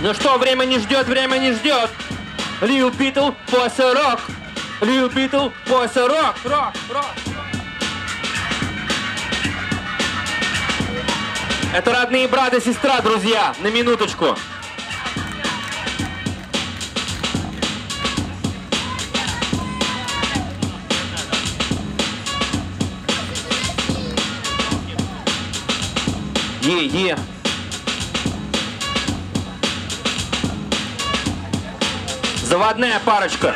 Ну что, время не ждет, время не ждет. Лил Питл, после рок. Лил Питл, после рок, рок, рок. Это родные брат и сестра, друзья, на минуточку. Е-е. Заводная парочка.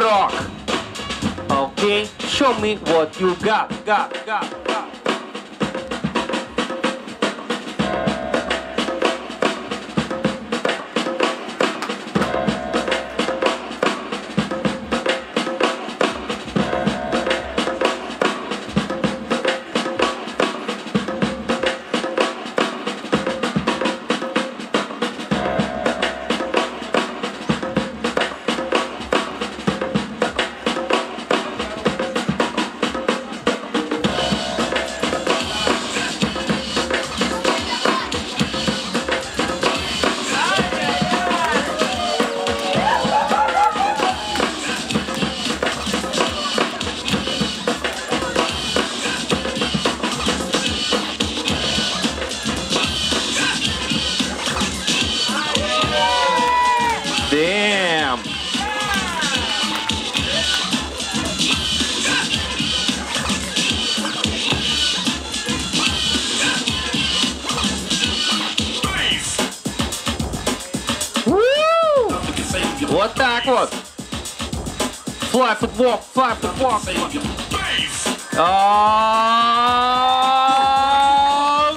Rock. Okay, show me what you got, got, got, Вот так вот. Fly footwork, fly footwork.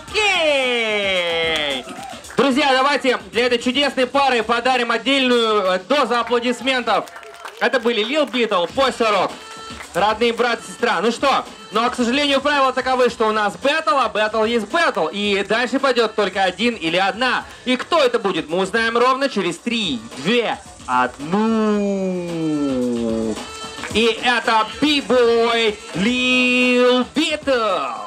Окей! Друзья, давайте для этой чудесной пары подарим отдельную э, дозу аплодисментов. Это были Лил Битл, Посса Рок, родные брат и сестра. Ну что, но, к сожалению, правила таковы, что у нас бэтл, а бэтл есть бэтл. И дальше пойдет только один или одна. И кто это будет, мы узнаем ровно через три, две, одну. И это B-Boy Lil Beatles.